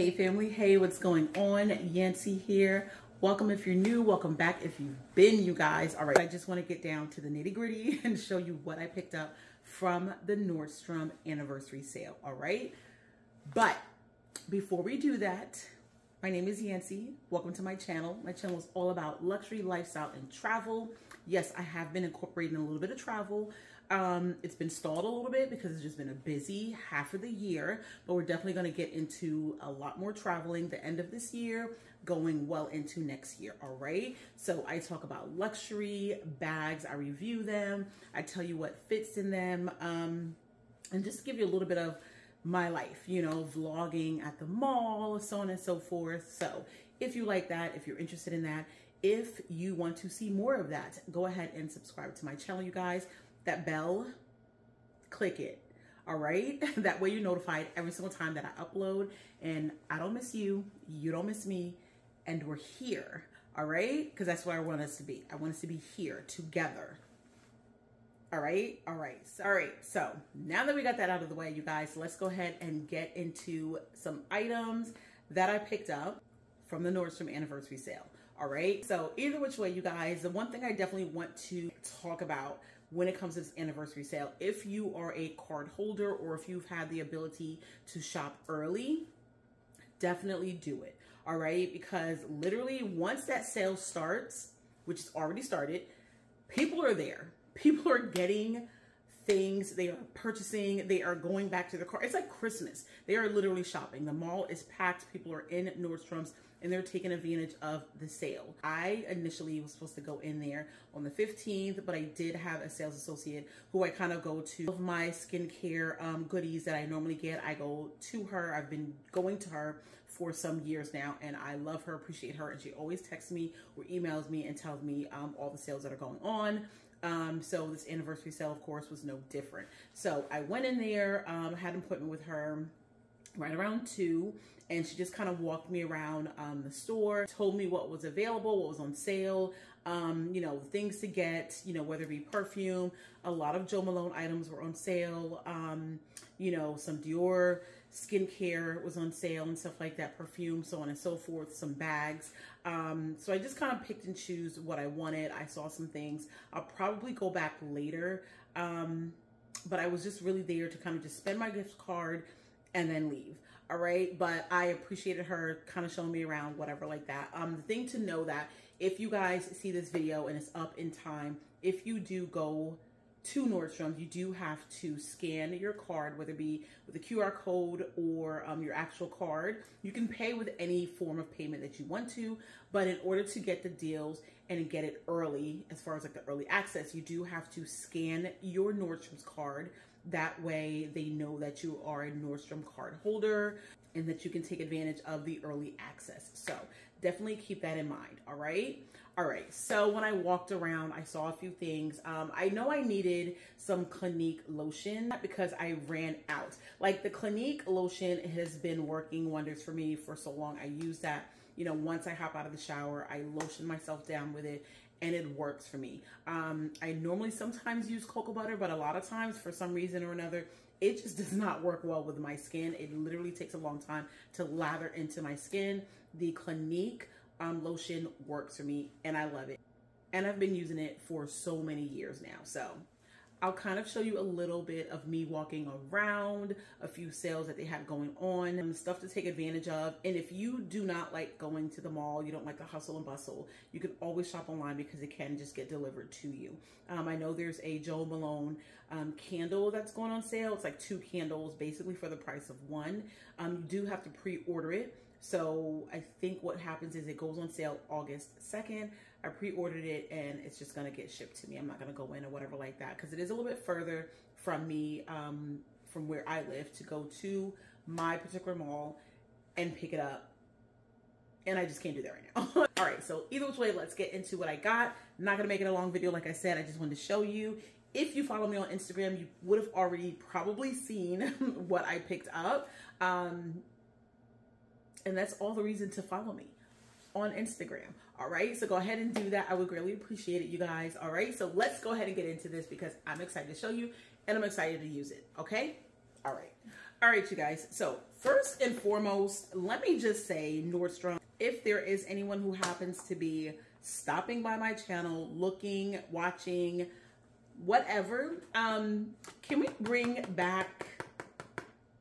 Hey family, hey, what's going on? Yancy here. Welcome if you're new, welcome back if you've been, you guys. All right, I just want to get down to the nitty gritty and show you what I picked up from the Nordstrom anniversary sale, all right? But before we do that, my name is Yancy. Welcome to my channel. My channel is all about luxury, lifestyle, and travel. Yes, I have been incorporating a little bit of travel. Um, it's been stalled a little bit because it's just been a busy half of the year, but we're definitely going to get into a lot more traveling the end of this year, going well into next year. All right. So I talk about luxury bags. I review them. I tell you what fits in them. Um, and just give you a little bit of my life, you know, vlogging at the mall, so on and so forth. So if you like that, if you're interested in that, if you want to see more of that, go ahead and subscribe to my channel, you guys. That bell, click it. All right. That way you're notified every single time that I upload and I don't miss you. You don't miss me. And we're here. All right. Cause that's where I want us to be. I want us to be here together. All right. All right. So, all right. So now that we got that out of the way, you guys, let's go ahead and get into some items that I picked up from the Nordstrom anniversary sale. All right. So either which way, you guys, the one thing I definitely want to talk about when it comes to this anniversary sale. If you are a card holder or if you've had the ability to shop early, definitely do it. All right. Because literally once that sale starts, which has already started, people are there. People are getting things they are purchasing they are going back to their car it's like christmas they are literally shopping the mall is packed people are in nordstrom's and they're taking advantage of the sale. I initially was supposed to go in there on the 15th, but I did have a sales associate who I kind of go to. Of my skincare um, goodies that I normally get, I go to her. I've been going to her for some years now, and I love her, appreciate her, and she always texts me or emails me and tells me um, all the sales that are going on. Um, so this anniversary sale, of course, was no different. So I went in there, um, had an appointment with her right around two and she just kind of walked me around um, the store, told me what was available, what was on sale, um, you know, things to get, you know, whether it be perfume, a lot of Jo Malone items were on sale, um, you know, some Dior skincare was on sale and stuff like that, perfume, so on and so forth, some bags. Um, so I just kind of picked and choose what I wanted. I saw some things. I'll probably go back later. Um, but I was just really there to kind of just spend my gift card and then leave all right but i appreciated her kind of showing me around whatever like that um the thing to know that if you guys see this video and it's up in time if you do go to Nordstrom, you do have to scan your card, whether it be with a QR code or um, your actual card. You can pay with any form of payment that you want to, but in order to get the deals and get it early, as far as like the early access, you do have to scan your Nordstrom's card that way they know that you are a Nordstrom card holder and that you can take advantage of the early access. So definitely keep that in mind, all right? All right, so when I walked around, I saw a few things. Um, I know I needed some Clinique lotion because I ran out. Like the Clinique lotion has been working wonders for me for so long. I use that, you know, once I hop out of the shower, I lotion myself down with it and it works for me. Um, I normally sometimes use cocoa butter, but a lot of times for some reason or another, it just does not work well with my skin. It literally takes a long time to lather into my skin. The Clinique um, lotion works for me and I love it. And I've been using it for so many years now. So I'll kind of show you a little bit of me walking around, a few sales that they have going on, stuff to take advantage of. And if you do not like going to the mall, you don't like the hustle and bustle, you can always shop online because it can just get delivered to you. Um, I know there's a Jo Malone um, candle that's going on sale. It's like two candles basically for the price of one. Um, you do have to pre-order it. So I think what happens is it goes on sale August 2nd. I pre-ordered it and it's just gonna get shipped to me. I'm not gonna go in or whatever like that because it is a little bit further from me, um, from where I live to go to my particular mall and pick it up. And I just can't do that right now. All right, so either which way, let's get into what I got. I'm not gonna make it a long video like I said. I just wanted to show you. If you follow me on Instagram, you would have already probably seen what I picked up. Um, and that's all the reason to follow me on Instagram. All right, so go ahead and do that. I would greatly appreciate it, you guys. All right, so let's go ahead and get into this because I'm excited to show you and I'm excited to use it. Okay, all right. All right, you guys. So first and foremost, let me just say Nordstrom, if there is anyone who happens to be stopping by my channel, looking, watching, whatever, um, can we bring back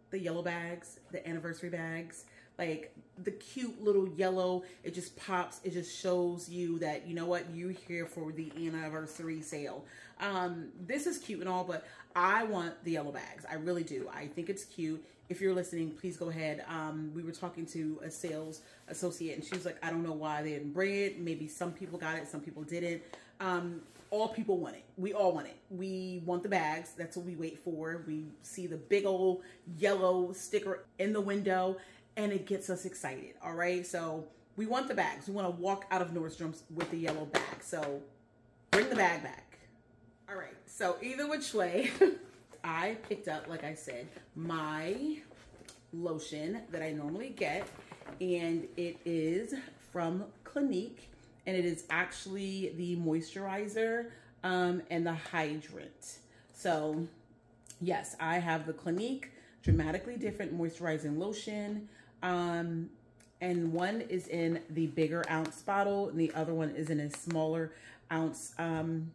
the yellow bags, the anniversary bags? like the cute little yellow it just pops it just shows you that you know what you're here for the anniversary sale um this is cute and all but i want the yellow bags i really do i think it's cute if you're listening please go ahead um we were talking to a sales associate and she was like i don't know why they didn't bring it maybe some people got it some people didn't um all people want it. We all want it. We want the bags. That's what we wait for. We see the big old yellow sticker in the window and it gets us excited. All right. So we want the bags. We want to walk out of Nordstrom's with the yellow bag. So bring the bag back. All right. So either which way, I picked up, like I said, my lotion that I normally get. And it is from Clinique. And it is actually the moisturizer um, and the hydrant. So yes, I have the Clinique Dramatically Different Moisturizing Lotion. Um, and one is in the bigger ounce bottle and the other one is in a smaller ounce um,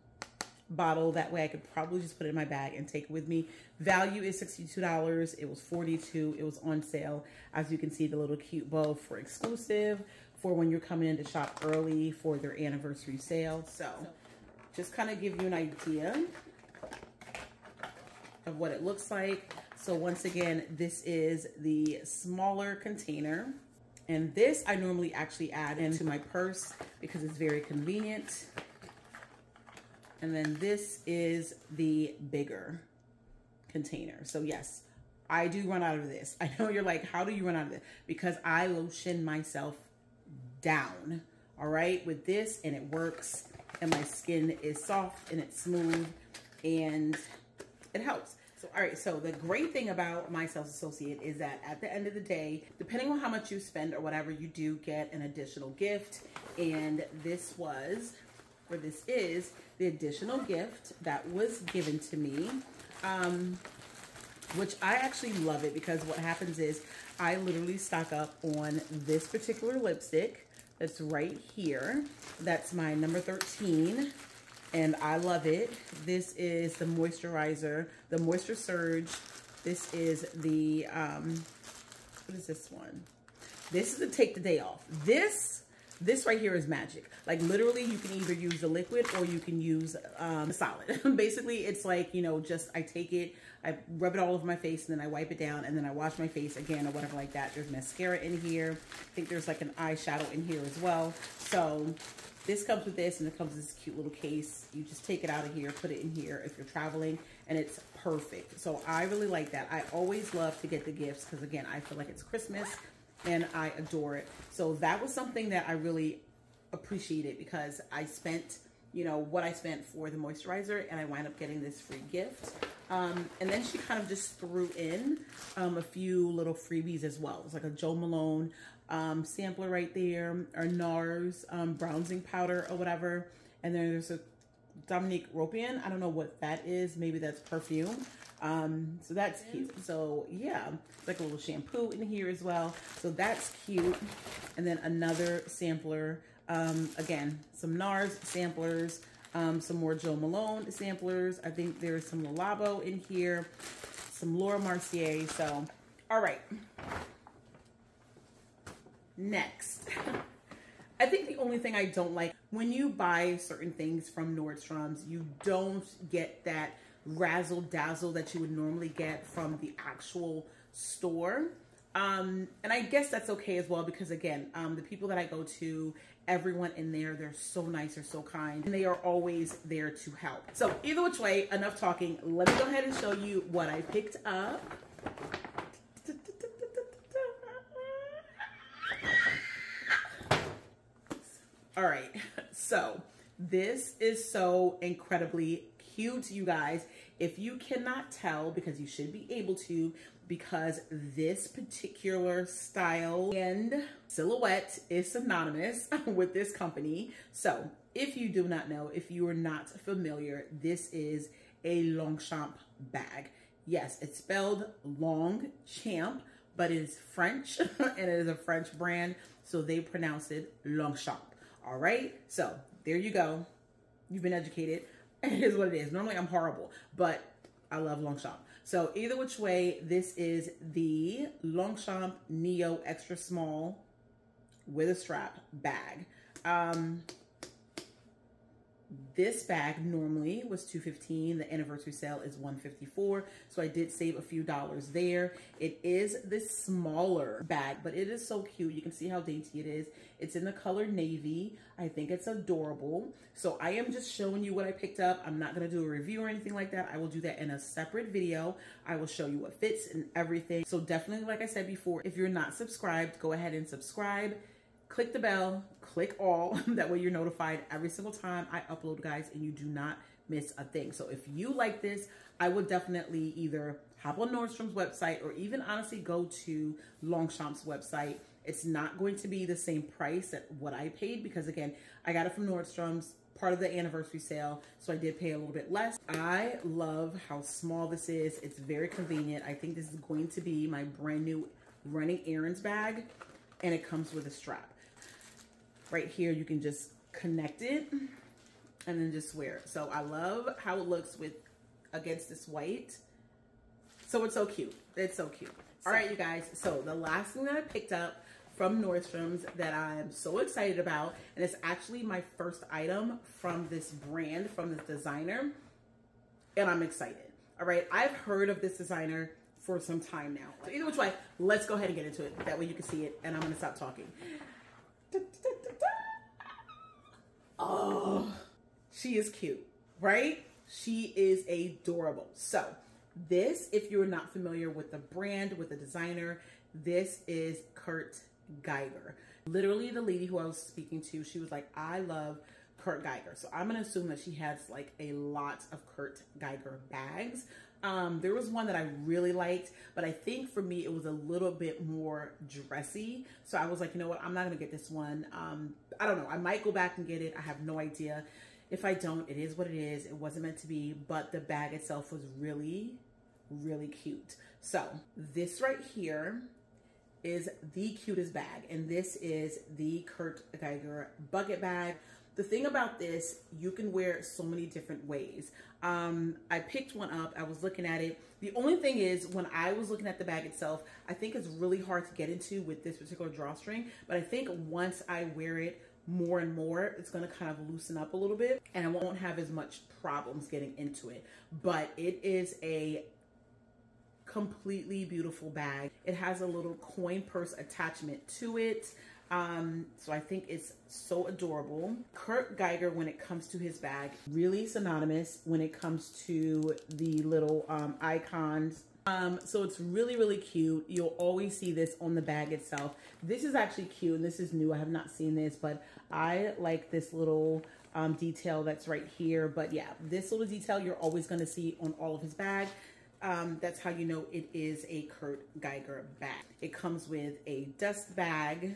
bottle. That way I could probably just put it in my bag and take it with me. Value is $62. It was 42 It was on sale. As you can see, the little cute bow for exclusive for when you're coming in to shop early for their anniversary sale. So just kind of give you an idea of what it looks like. So once again, this is the smaller container. And this I normally actually add into my purse because it's very convenient. And then this is the bigger container. So yes, I do run out of this. I know you're like, how do you run out of this? Because I lotion myself down, all right, with this and it works and my skin is soft and it's smooth and it helps. So, all right, so the great thing about my sales associate is that at the end of the day, depending on how much you spend or whatever, you do get an additional gift. And this was, or this is, the additional gift that was given to me. Um, which I actually love it because what happens is I literally stock up on this particular lipstick that's right here. That's my number 13 and I love it. This is the moisturizer, the Moisture Surge. This is the, um, what is this one? This is the Take the Day Off. This, this right here is magic. Like literally you can either use the liquid or you can use um, solid. Basically it's like, you know, just I take it, I rub it all over my face and then I wipe it down and then I wash my face again or whatever like that. There's mascara in here. I think there's like an eyeshadow in here as well. So this comes with this and it comes with this cute little case. You just take it out of here, put it in here if you're traveling and it's perfect. So I really like that. I always love to get the gifts because again, I feel like it's Christmas and I adore it. So that was something that I really appreciated because I spent, you know, what I spent for the moisturizer and I wind up getting this free gift. Um, and then she kind of just threw in um, a few little freebies as well. It's like a Jo Malone um, sampler right there, or NARS um, bronzing powder or whatever. And then there's a Dominique Ropion. I don't know what that is. Maybe that's perfume. Um, so that's cute. So yeah, like a little shampoo in here as well. So that's cute. And then another sampler. Um, again, some NARS samplers, um, some more Jo Malone samplers. I think there's some Le Labo in here, some Laura Mercier. So, all right. Next. I think the only thing I don't like, when you buy certain things from Nordstrom's, you don't get that razzle dazzle that you would normally get from the actual store. Um, and I guess that's okay as well because again, um, the people that I go to, everyone in there, they're so nice, they're so kind, and they are always there to help. So either which way, enough talking. Let me go ahead and show you what I picked up. All right, so this is so incredibly cute, you guys. If you cannot tell, because you should be able to, because this particular style and silhouette is synonymous with this company. So if you do not know, if you are not familiar, this is a Longchamp bag. Yes, it's spelled long champ, but it is French and it is a French brand. So they pronounce it Longchamp. All right. So there you go. You've been educated. It is what it is. Normally I'm horrible, but I love Longchamp. So either which way, this is the Longchamp Neo Extra Small with a strap bag. Um, this bag normally was 215 the anniversary sale is 154 so i did save a few dollars there. It is this smaller bag but it is so cute. You can see how dainty it is. It's in the color navy. I think it's adorable. So i am just showing you what i picked up. I'm not going to do a review or anything like that. I will do that in a separate video. I will show you what fits and everything. So definitely like i said before if you're not subscribed go ahead and subscribe click the bell, click all. that way you're notified every single time I upload, guys, and you do not miss a thing. So if you like this, I would definitely either hop on Nordstrom's website or even honestly go to Longchamp's website. It's not going to be the same price at what I paid because again, I got it from Nordstrom's part of the anniversary sale. So I did pay a little bit less. I love how small this is. It's very convenient. I think this is going to be my brand new running errands bag and it comes with a strap right here, you can just connect it and then just wear it. So I love how it looks with against this white. So it's so cute. It's so cute. All right, you guys. So the last thing that I picked up from Nordstrom's that I'm so excited about, and it's actually my first item from this brand, from this designer, and I'm excited. All right, I've heard of this designer for some time now. So either which way, let's go ahead and get into it. That way you can see it, and I'm gonna stop talking. Oh, she is cute, right? She is adorable. So this, if you're not familiar with the brand, with the designer, this is Kurt Geiger. Literally the lady who I was speaking to, she was like, I love Kurt Geiger. So I'm to assume that she has like a lot of Kurt Geiger bags. Um, there was one that I really liked, but I think for me, it was a little bit more dressy. So I was like, you know what? I'm not to get this one. Um, I don't know. I might go back and get it. I have no idea. If I don't, it is what it is. It wasn't meant to be, but the bag itself was really, really cute. So this right here is the cutest bag. And this is the Kurt Geiger bucket bag. The thing about this, you can wear it so many different ways. Um, I picked one up, I was looking at it. The only thing is when I was looking at the bag itself, I think it's really hard to get into with this particular drawstring, but I think once I wear it more and more, it's gonna kind of loosen up a little bit and I won't have as much problems getting into it. But it is a completely beautiful bag. It has a little coin purse attachment to it. Um, so I think it's so adorable. Kurt Geiger, when it comes to his bag, really synonymous when it comes to the little um, icons. Um, so it's really, really cute. You'll always see this on the bag itself. This is actually cute and this is new. I have not seen this, but I like this little um, detail that's right here. But yeah, this little detail you're always going to see on all of his bag. Um, that's how you know it is a Kurt Geiger bag. It comes with a dust bag,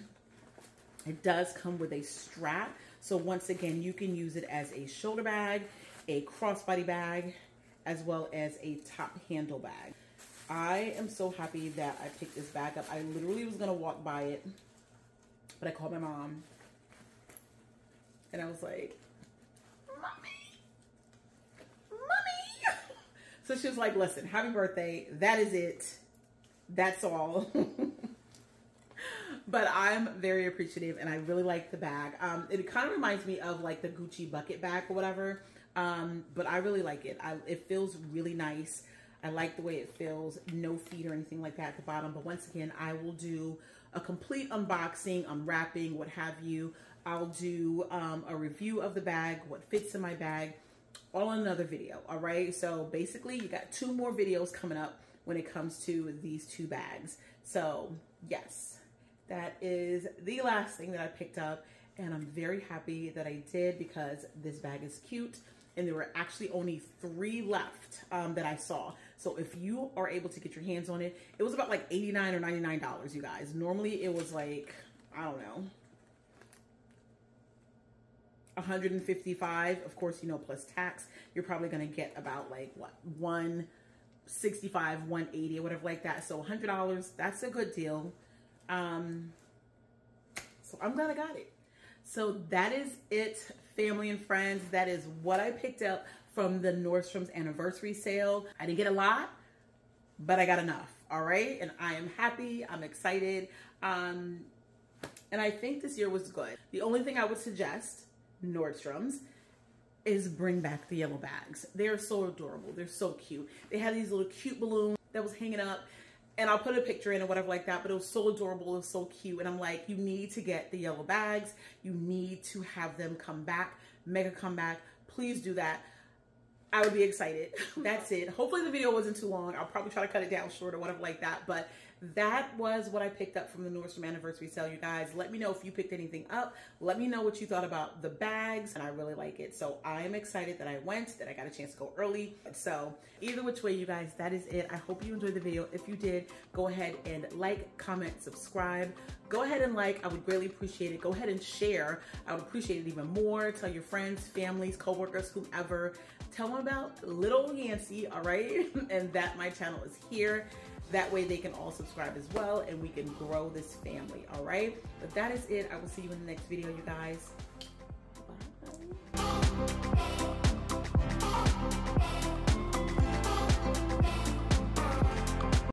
it does come with a strap. So once again, you can use it as a shoulder bag, a crossbody bag, as well as a top handle bag. I am so happy that I picked this bag up. I literally was going to walk by it, but I called my mom and I was like, mommy, mommy. So she was like, listen, happy birthday. That is it. That's all. but I'm very appreciative and I really like the bag. Um, it kind of reminds me of like the Gucci bucket bag or whatever. Um, but I really like it. I, it feels really nice. I like the way it feels. No feet or anything like that at the bottom. But once again, I will do a complete unboxing, unwrapping, what have you. I'll do um, a review of the bag, what fits in my bag, all in another video. All right. So basically, you got two more videos coming up when it comes to these two bags. So yes that is the last thing that I picked up and I'm very happy that I did because this bag is cute and there were actually only three left um, that I saw. So if you are able to get your hands on it, it was about like 89 or $99, you guys. Normally it was like, I don't know, 155 of course you know plus tax you're probably going to get about like what one 65 180 or whatever like that so $100 that's a good deal um so i'm glad i got it. So that is it family and friends. That is what i picked up from the nordstrom's anniversary sale. I didn't get a lot but i got enough all right? And i am happy. I'm excited. Um and i think this year was good. The only thing i would suggest nordstrom's is bring back the yellow bags. They're so adorable. They're so cute. They had these little cute balloons that was hanging up and I'll put a picture in or whatever like that, but it was so adorable. It was so cute. And I'm like, you need to get the yellow bags. You need to have them come back, make a comeback. Please do that. I would be excited. That's it. Hopefully the video wasn't too long. I'll probably try to cut it down short or whatever like that. But that was what I picked up from the Nordstrom anniversary sale, you guys. Let me know if you picked anything up. Let me know what you thought about the bags. And I really like it. So I am excited that I went, that I got a chance to go early. So either which way, you guys, that is it. I hope you enjoyed the video. If you did, go ahead and like, comment, subscribe. Go ahead and like. I would greatly appreciate it. Go ahead and share. I would appreciate it even more. Tell your friends, families, coworkers, whomever. Tell them about little Yancy, all right? and that my channel is here. That way they can all subscribe as well and we can grow this family, all right? But that is it. I will see you in the next video, you guys. Bye.